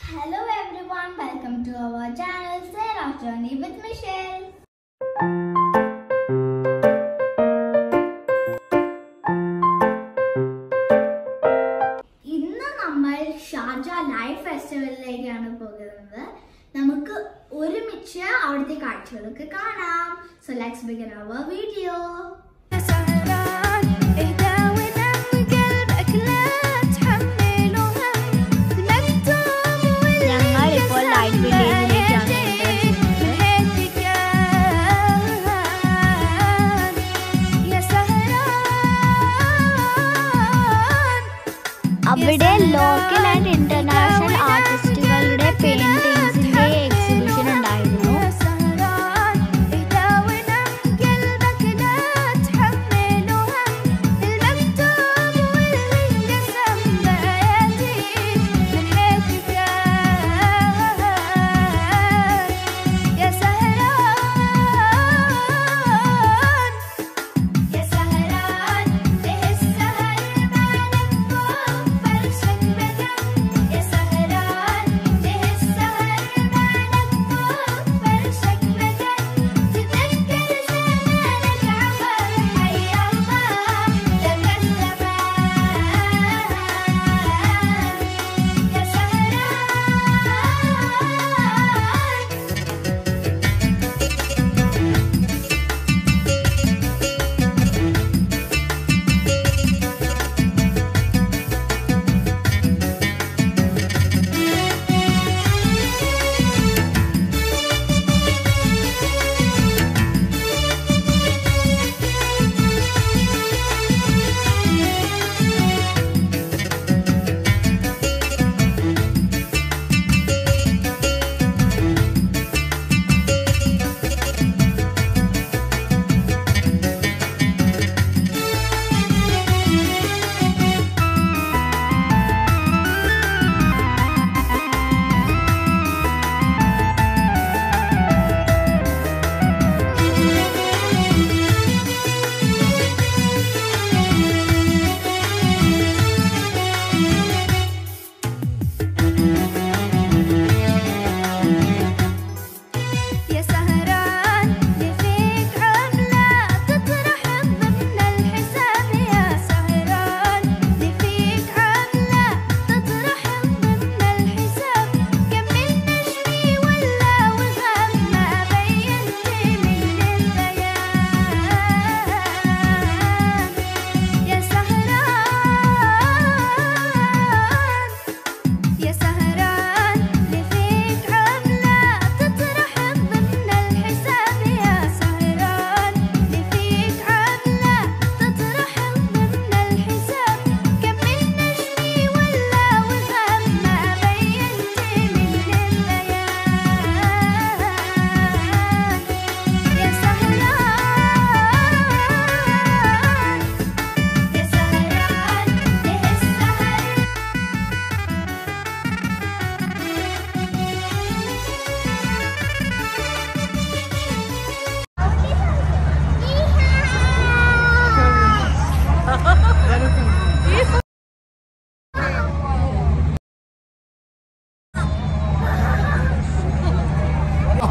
Hello everyone, welcome to our channel Off Journey with Michelle. ഇന്ന് നമ്മൾ Sharjah life ഫെസ്റ്റിവലിലേക്കാണ് പോകുന്നത്. നമുക്ക് ഒരുമിച്ച് അവിടുത്തെ കാഴ്ചകളൊക്കെ കാണാം. So let's begin our video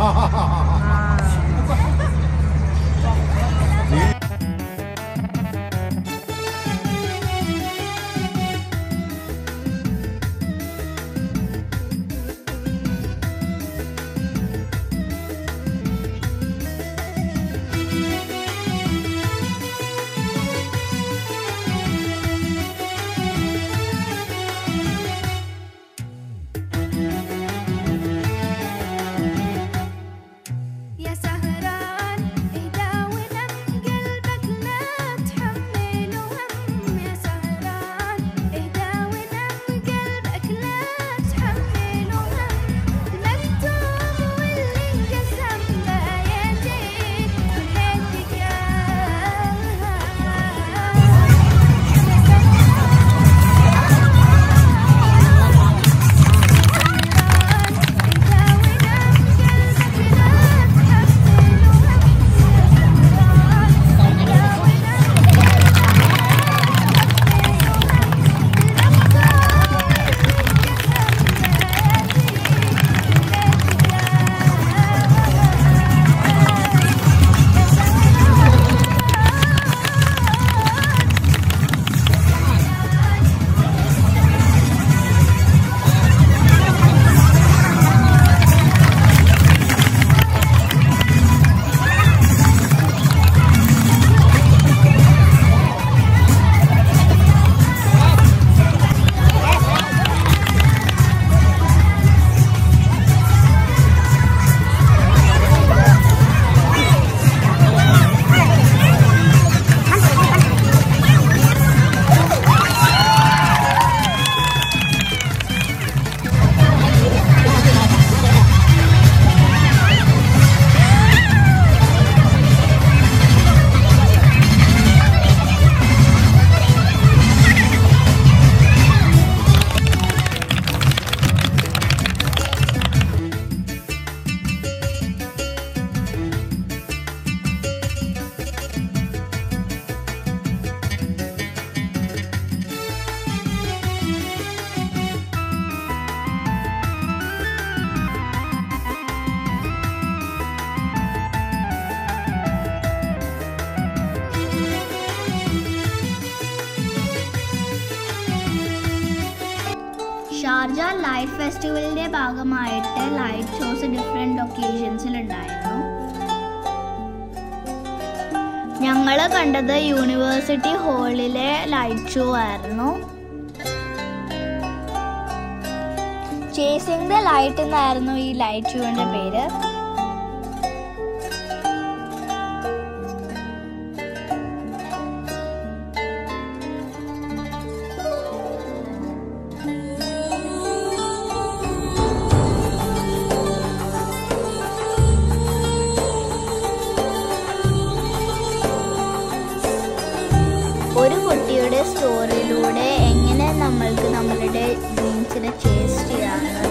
哈哈哈。light ഫെസ്റ്റിവലിന്റെ ഭാഗമായിട്ട് ലൈറ്റ് ഷോസ് ഡിഫറെന്റ് ഒക്കേഷൻസിൽ ഉണ്ടായിരുന്നു ഞങ്ങൾ കണ്ടത് യൂണിവേഴ്സിറ്റി ഹാളിലെ ലൈറ്റ് ഷോ ആയിരുന്നു. ചേസിംഗ് ദ ലൈറ്റ് എന്നായിരുന്നു ഈ ലൈറ്റ് ഷോയുടെ പേര്. ഒരു കുട്ടിയുടെ സ്റ്റോറിയിലൂടെ എങ്ങനെ നമ്മൾക്ക് നമ്മളുടെ ഡ്രീംസിനെ ചേസ് ചെയ്യാമെന്ന്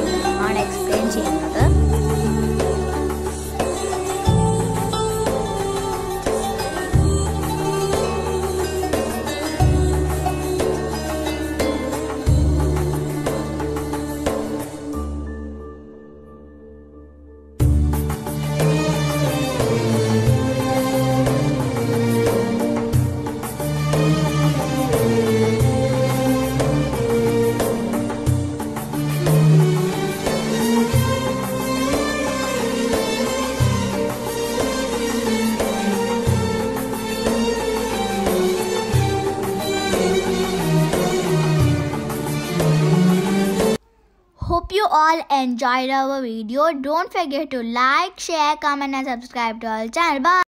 all enjoyed our video. Don't forget to like, share, comment and subscribe to our channel. Bye.